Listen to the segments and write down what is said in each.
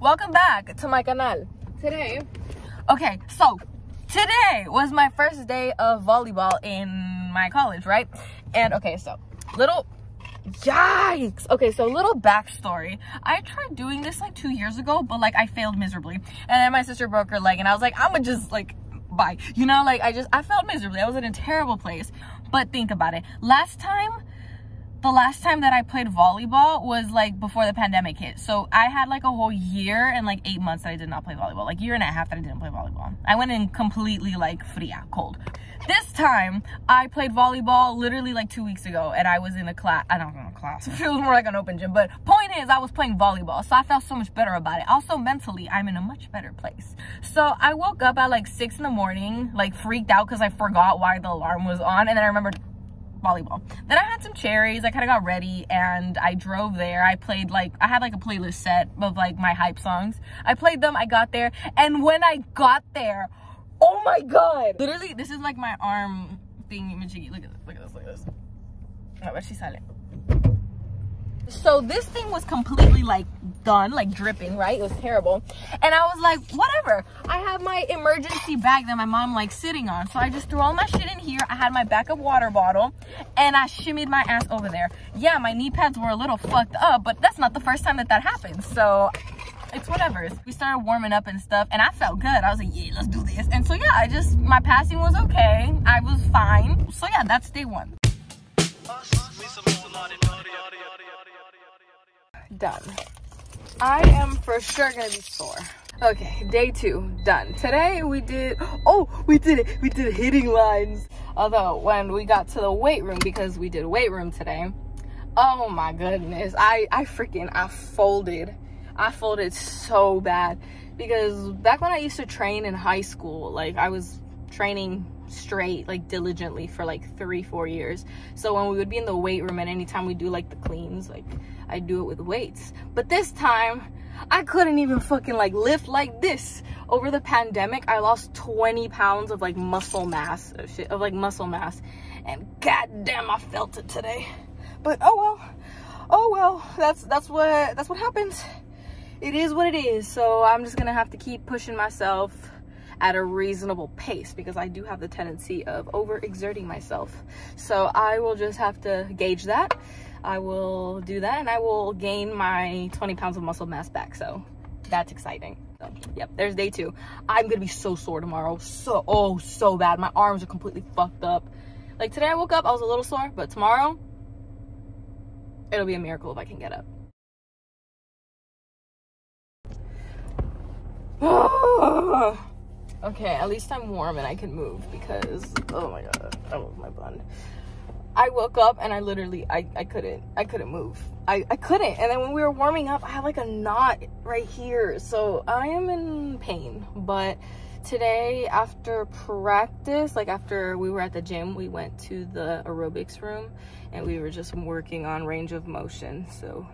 welcome back to my canal. Today, okay, so today was my first day of volleyball in my college, right? And okay, so little yikes! Okay so little backstory. I tried doing this like two years ago but like i failed miserably. And then my sister broke her leg and i was like i'm gonna just like bye. You know like i just i felt miserably. I was in a terrible place. But think about it. Last time the last time that I played volleyball was like before the pandemic hit. So I had like a whole year and like eight months that I did not play volleyball. Like year and a half that I didn't play volleyball. I went in completely like fria, cold. This time I played volleyball literally like two weeks ago and I was in a class, I don't know, class. It was more like an open gym. But point is I was playing volleyball. So I felt so much better about it. Also mentally, I'm in a much better place. So I woke up at like six in the morning, like freaked out because I forgot why the alarm was on. And then I remembered volleyball. Then I had some cherries. I kind of got ready and I drove there. I played like, I had like a playlist set of like my hype songs. I played them. I got there. And when I got there, oh my God. Literally, this is like my arm being Majiggy. Look at this, look at this, look at this. A ver si sale. So this thing was completely like done, like dripping, right? It was terrible. And I was like, whatever. I have my emergency bag that my mom likes sitting on. So I just threw all my shit in here. I had my backup water bottle and I shimmied my ass over there. Yeah, my knee pads were a little fucked up, but that's not the first time that that happened. So it's whatever. We started warming up and stuff and I felt good. I was like, yeah, let's do this. And so yeah, I just, my passing was okay. I was fine. So yeah, that's day one. Done. I am for sure gonna be sore. Okay, day two, done. Today we did, oh, we did it. We did hitting lines. Although when we got to the weight room, because we did weight room today, oh my goodness. I, I freaking, I folded. I folded so bad because back when I used to train in high school, like I was training straight like diligently for like three four years. So when we would be in the weight room and anytime we do like the cleans like i do it with weights. But this time i couldn't even fucking like lift like this. Over the pandemic i lost 20 pounds of like muscle mass of shit of like muscle mass. And goddamn i felt it today. But oh well. Oh well. That's that's what that's what happens. It is what it is. So i'm just gonna have to keep pushing myself at a reasonable pace because I do have the tendency of overexerting myself. So I will just have to gauge that. I will do that and I will gain my 20 pounds of muscle mass back. So that's exciting. So, yep, there's day two. I'm gonna be so sore tomorrow. So, oh, so bad. My arms are completely fucked up. Like today I woke up, I was a little sore, but tomorrow, it'll be a miracle if I can get up. Okay, at least I'm warm and I can move because, oh my god, I love my bun. I woke up and I literally, I, I couldn't, I couldn't move. I, I couldn't. And then when we were warming up, I had like a knot right here. So I am in pain. But today after practice, like after we were at the gym, we went to the aerobics room and we were just working on range of motion. So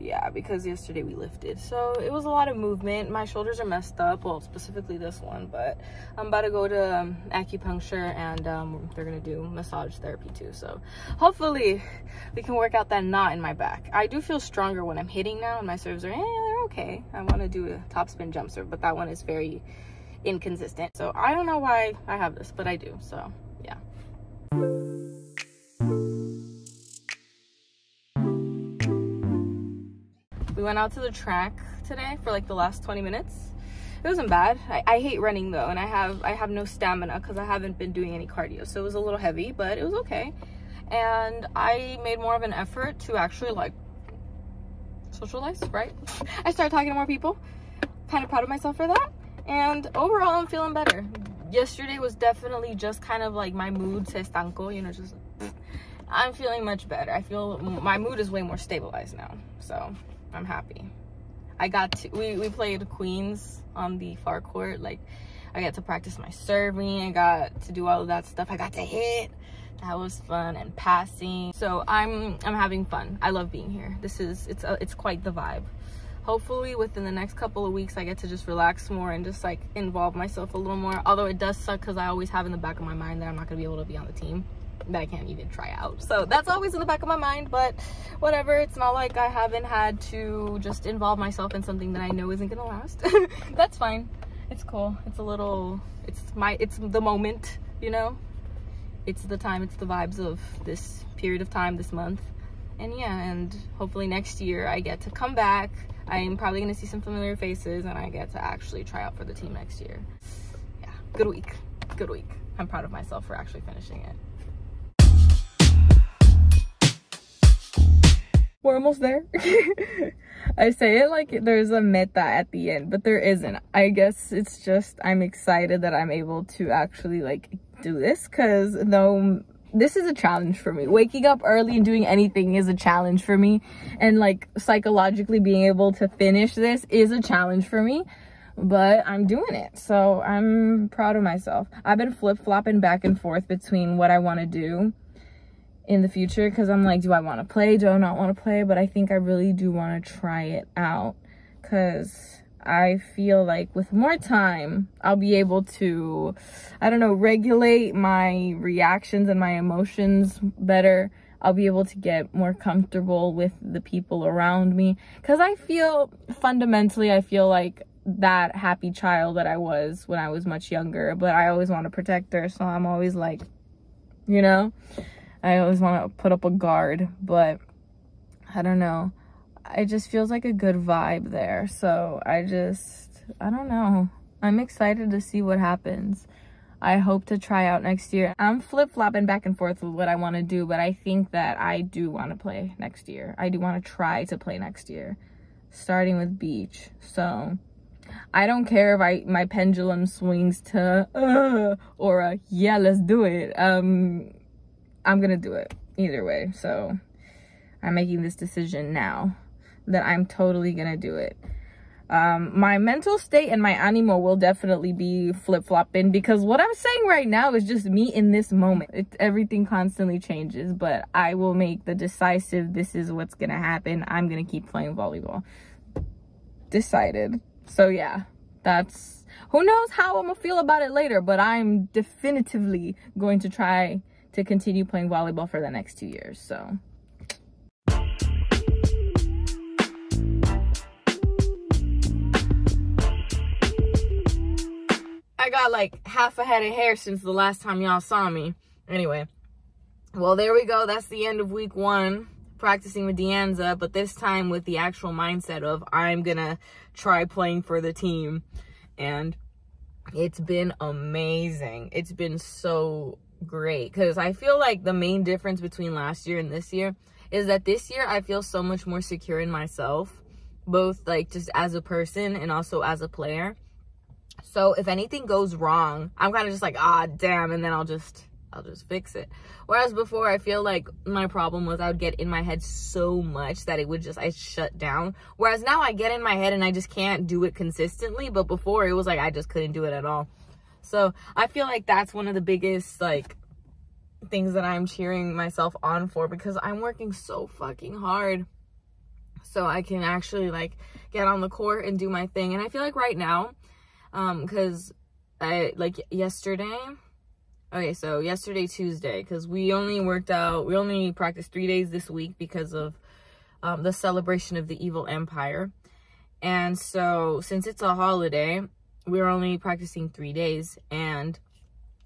yeah because yesterday we lifted. So it was a lot of movement. My shoulders are messed up well specifically this one but i'm about to go to um, acupuncture and um, they're gonna do massage therapy too. So hopefully we can work out that knot in my back. I do feel stronger when i'm hitting now and my serves are hey they're okay. I want to do a top spin jump serve but that one is very inconsistent. So i don't know why i have this but i do. So yeah We went out to the track today for like the last 20 minutes. It wasn't bad. I, I hate running though, and I have I have no stamina because I haven't been doing any cardio. So it was a little heavy, but it was okay. And I made more of an effort to actually like socialize, right? I started talking to more people. Kind of proud of myself for that. And overall, I'm feeling better. Yesterday was definitely just kind of like my mood se estanco, you know, just I'm feeling much better. I feel my mood is way more stabilized now. So I'm happy. I got to, we, we played Queens on the far court. Like, I got to practice my serving. I got to do all of that stuff. I got to hit. That was fun and passing. So I'm I'm having fun. I love being here. This is it's a, it's quite the vibe. Hopefully within the next couple of weeks I get to just relax more and just like involve myself a little more. Although it does suck because I always have in the back of my mind that I'm not gonna be able to be on the team. That I can't even try out. So that's always in the back of my mind, but whatever. It's not like I haven't had to just involve myself in something that I know isn't gonna last. that's fine. It's cool. It's a little, it's my, it's the moment, you know? It's the time, it's the vibes of this period of time, this month. And yeah, and hopefully next year I get to come back. I'm probably gonna see some familiar faces and I get to actually try out for the team next year. Yeah, good week, good week. I'm proud of myself for actually finishing it. We're almost there. I say it like there's a meta at the end, but there isn't. I guess it's just I'm excited that I'm able to actually like do this because though this is a challenge for me. Waking up early and doing anything is a challenge for me. And like psychologically being able to finish this is a challenge for me but I'm doing it. So I'm proud of myself. I've been flip-flopping back and forth between what I want to do in the future because I'm like, do I want to play? Do I not want to play? But I think I really do want to try it out because I feel like with more time, I'll be able to, I don't know, regulate my reactions and my emotions better. I'll be able to get more comfortable with the people around me because I feel fundamentally, I feel like that happy child that I was when I was much younger, but I always want to protect her. So I'm always like, you know, I always want to put up a guard, but I don't know. It just feels like a good vibe there. So I just, I don't know. I'm excited to see what happens. I hope to try out next year. I'm flip-flopping back and forth with what I want to do, but I think that I do want to play next year. I do want to try to play next year, starting with beach. So I don't care if I my pendulum swings to uh, or a yeah, let's do it. Um, I'm gonna do it either way. So I'm making this decision now that I'm totally gonna do it. Um, my mental state and my animo will definitely be flip-flopping because what I'm saying right now is just me in this moment. It, everything constantly changes, but I will make the decisive, this is what's gonna happen. I'm gonna keep playing volleyball. Decided. So yeah, that's, who knows how I'm gonna feel about it later, but I'm definitively going to try to continue playing volleyball for the next two years, so. I got like half a head of hair since the last time y'all saw me. Anyway, well, there we go. That's the end of week one practicing with De Anza, but this time with the actual mindset of I'm gonna try playing for the team. And it's been amazing. It's been so great because I feel like the main difference between last year and this year is that this year I feel so much more secure in myself, both like just as a person and also as a player. So if anything goes wrong, I'm kind of just like, ah, damn, and then I'll just I'll just fix it. Whereas before, I feel like my problem was I would get in my head so much that it would just, I shut down. Whereas now I get in my head and I just can't do it consistently. But before it was like, I just couldn't do it at all. So I feel like that's one of the biggest, like, things that I'm cheering myself on for because I'm working so fucking hard. So I can actually, like, get on the court and do my thing. And I feel like right now, um, because I, like, yesterday, Okay, so yesterday, Tuesday, because we only worked out, we only practiced three days this week because of um, the celebration of the evil empire. And so, since it's a holiday, we were only practicing three days. And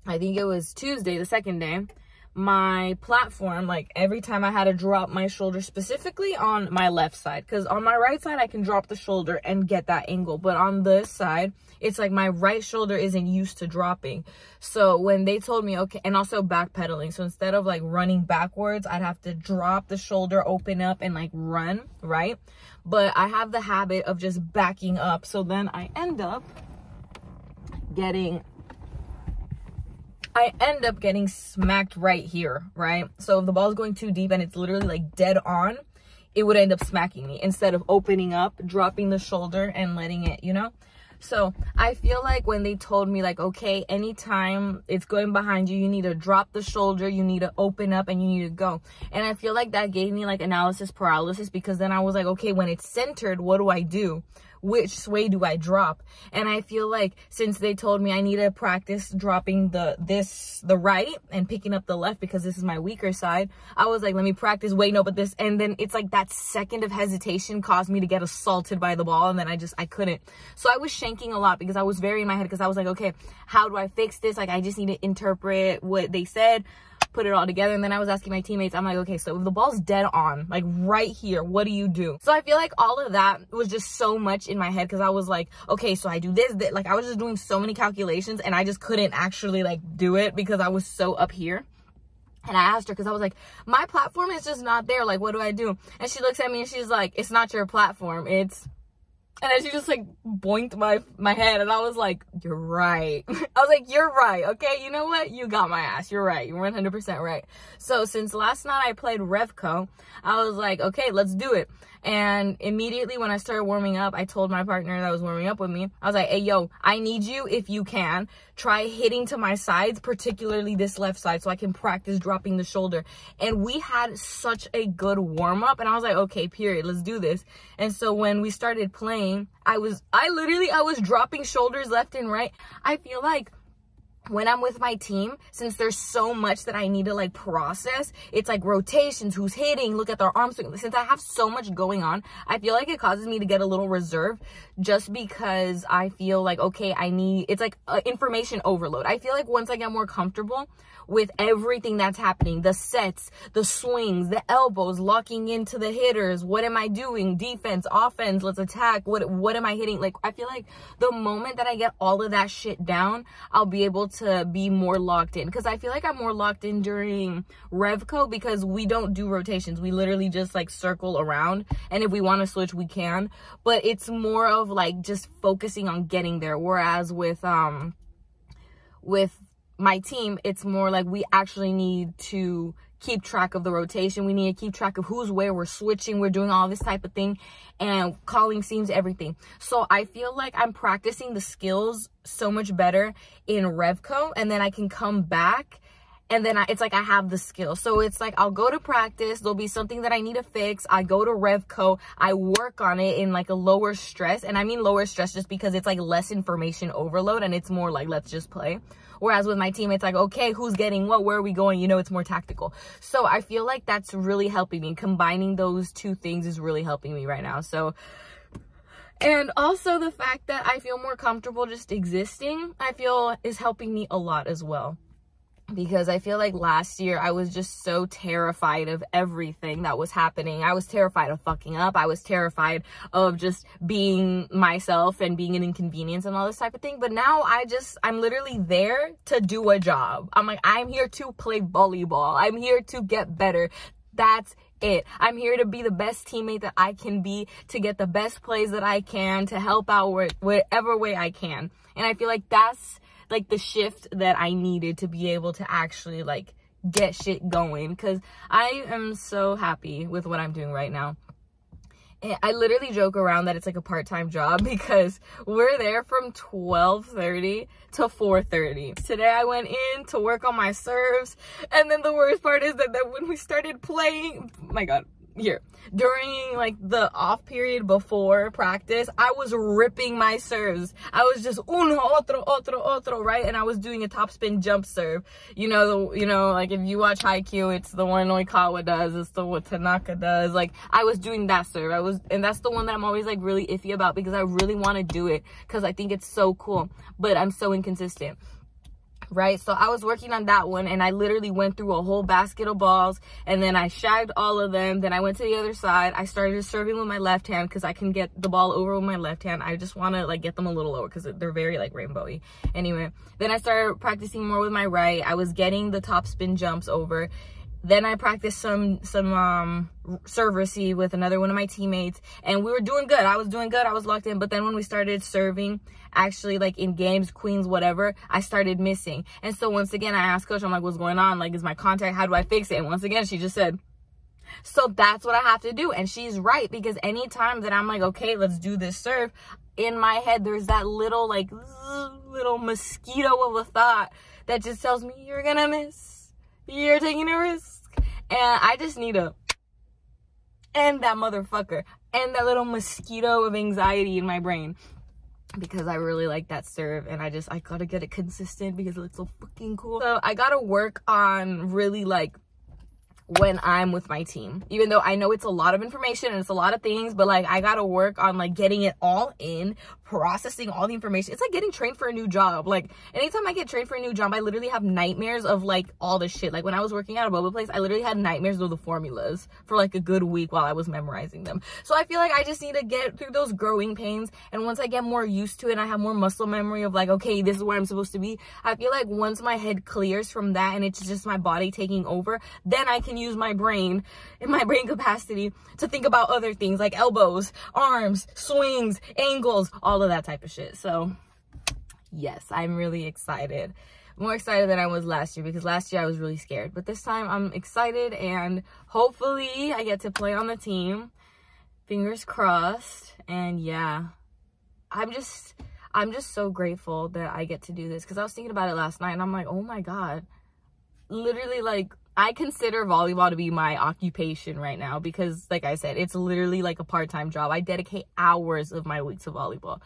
I think it was Tuesday, the second day, my platform, like every time I had to drop my shoulder specifically on my left side, because on my right side, I can drop the shoulder and get that angle. But on this side, it's like my right shoulder isn't used to dropping. So when they told me, okay, and also backpedaling. So instead of like running backwards, I'd have to drop the shoulder, open up and like run, right? But I have the habit of just backing up. So then I end up getting I end up getting smacked right here, right? So if the ball is going too deep and it's literally like dead on, it would end up smacking me instead of opening up, dropping the shoulder and letting it, you know? So I feel like when they told me like, okay, anytime it's going behind you, you need to drop the shoulder, you need to open up and you need to go. And I feel like that gave me like analysis paralysis because then I was like, okay, when it's centered, what do I do? Which sway do I drop? And I feel like since they told me I need to practice dropping the this the right and picking up the left because this is my weaker side, I was like, let me practice. Wait, no, but this and then it's like that second of hesitation caused me to get assaulted by the ball and then I just I couldn't. So I was shanking a lot because I was very in my head because I was like, okay, how do I fix this? Like I just need to interpret what they said put it all together. And then I was asking my teammates, I'm like, okay, so if the ball's dead on, like right here, what do you do? So I feel like all of that was just so much in my head because I was like, okay, so I do this, this, like I was just doing so many calculations and I just couldn't actually like do it because I was so up here. And I asked her because I was like, my platform is just not there. Like, what do I do? And she looks at me and she's like, it's not your platform. It's and then she just like boinked my my head and I was like, you're right. I was like, you're right. Okay, you know what? You got my ass. You're right. You're 100% right. So since last night I played Revco, I was like, okay, let's do it. And immediately when I started warming up, I told my partner that was warming up with me, I was like, hey, yo, I need you, if you can, try hitting to my sides, particularly this left side, so I can practice dropping the shoulder. And we had such a good warm up. And I was like, okay, period, let's do this. And so when we started playing, I was, I literally, I was dropping shoulders left and right. I feel like when I'm with my team, since there's so much that I need to like process, it's like rotations, who's hitting, look at their arms. Since I have so much going on, I feel like it causes me to get a little reserved just because I feel like, okay, I need, it's like uh, information overload. I feel like once I get more comfortable with everything that's happening, the sets, the swings, the elbows, locking into the hitters, what am I doing? Defense, offense, let's attack. What, what am I hitting? Like, I feel like the moment that I get all of that shit down, I'll be able to be more locked in. Cause I feel like I'm more locked in during Revco because we don't do rotations. We literally just like circle around. And if we want to switch, we can. But it's more of like just focusing on getting there. Whereas with, um, with my team, it's more like we actually need to keep track of the rotation. We need to keep track of who's where. We're switching. We're doing all this type of thing and calling seams everything. So I feel like I'm practicing the skills so much better in Revco and then I can come back and then I, it's like I have the skill. So it's like I'll go to practice. There'll be something that I need to fix. I go to Revco. I work on it in like a lower stress. And I mean lower stress just because it's like less information overload and it's more like let's just play. Whereas with my team, it's like, okay, who's getting what? Where are we going? You know, it's more tactical. So I feel like that's really helping me. Combining those two things is really helping me right now. So and also the fact that I feel more comfortable just existing, I feel is helping me a lot as well because I feel like last year I was just so terrified of everything that was happening. I was terrified of fucking up. I was terrified of just being myself and being an inconvenience and all this type of thing. But now I just, I'm literally there to do a job. I'm like, I'm here to play volleyball. I'm here to get better. That's it. I'm here to be the best teammate that I can be, to get the best plays that I can, to help out whatever way I can. And I feel like that's like the shift that I needed to be able to actually like get shit going because I am so happy with what I'm doing right now. I literally joke around that it's like a part-time job because we're there from 12:30 to 4:30. Today I went in to work on my serves and then the worst part is that, that when we started playing, my god, here. During like the off period before practice i was ripping my serves. I was just uno otro otro otro right? And i was doing a top spin jump serve. You know the you know like if you watch Haikyuu it's the one oikawa does it's the what tanaka does. Like i was doing that serve. I was and that's the one that i'm always like really iffy about because i really want to do it because i think it's so cool. But i'm so inconsistent right? So I was working on that one and I literally went through a whole basket of balls and then I shagged all of them. Then I went to the other side. I started serving with my left hand because I can get the ball over with my left hand. I just want to like get them a little lower because they're very like rainbowy. Anyway, then I started practicing more with my right. I was getting the top spin jumps over then I practiced some some um serve receive with another one of my teammates and we were doing good. I was doing good. I was locked in. But then when we started serving actually like in games, queens, whatever, I started missing. And so once again I asked coach, I'm like, what's going on? Like is my contact, how do I fix it? And once again she just said, so that's what I have to do. And she's right because anytime that I'm like, okay, let's do this serve, in my head there's that little like little mosquito of a thought that just tells me you're gonna miss you're taking a risk. And I just need to end that motherfucker. end that little mosquito of anxiety in my brain because I really like that serve and I just I gotta get it consistent because it looks so fucking cool. So I gotta work on really like when I'm with my team. Even though I know it's a lot of information and it's a lot of things, but like I gotta work on like getting it all in, processing all the information. It's like getting trained for a new job. Like anytime I get trained for a new job, I literally have nightmares of like all the shit. Like when I was working at a boba place, I literally had nightmares of the formulas for like a good week while I was memorizing them. So I feel like I just need to get through those growing pains. And once I get more used to it and I have more muscle memory of like, okay, this is where I'm supposed to be. I feel like once my head clears from that and it's just my body taking over, then I can use my brain in my brain capacity to think about other things like elbows, arms, swings, angles, all of that type of shit. So yes, I'm really excited. More excited than I was last year because last year I was really scared. But this time I'm excited and hopefully I get to play on the team. Fingers crossed. And yeah, I'm just, I'm just so grateful that I get to do this because I was thinking about it last night and I'm like, oh my God, literally like I consider volleyball to be my occupation right now because like I said, it's literally like a part-time job. I dedicate hours of my week to volleyball.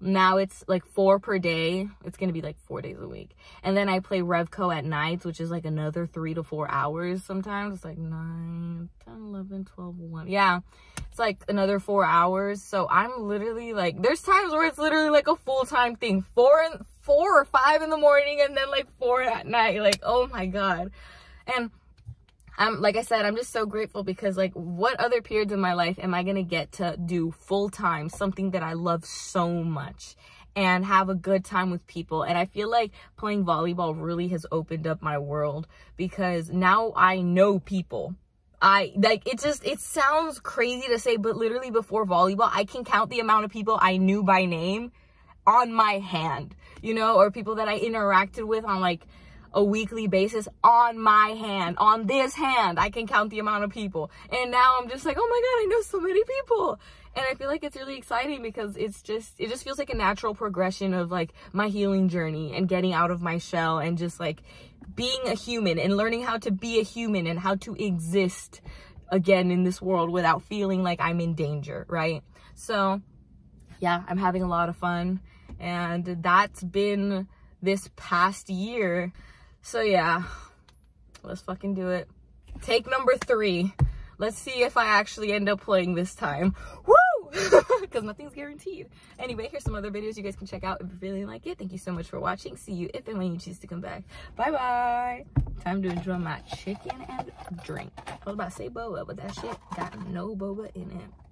Now it's like four per day. It's going to be like four days a week. And then I play Revco at nights, which is like another three to four hours sometimes. It's like 9, 10, 11, 12, 1. Yeah, it's like another four hours. So I'm literally like, there's times where it's literally like a full-time thing. Four, and, four or five in the morning and then like four at night. Like, oh my God. And I'm like I said, I'm just so grateful because like what other periods in my life am I gonna get to do full time something that I love so much and have a good time with people. And I feel like playing volleyball really has opened up my world because now I know people. I like it just it sounds crazy to say, but literally before volleyball, I can count the amount of people I knew by name on my hand, you know, or people that I interacted with on like a weekly basis on my hand, on this hand. I can count the amount of people. And now I'm just like, oh my God, I know so many people. And I feel like it's really exciting because it's just, it just feels like a natural progression of like my healing journey and getting out of my shell and just like being a human and learning how to be a human and how to exist again in this world without feeling like I'm in danger, right? So yeah, I'm having a lot of fun and that's been this past year. So yeah, let's fucking do it. Take number three. Let's see if I actually end up playing this time. Woo! Because nothing's guaranteed. Anyway, here's some other videos you guys can check out if you really like it. Thank you so much for watching. See you if and when you choose to come back. Bye-bye. Time to enjoy my chicken and drink. Was about say boba, but that shit got no boba in it.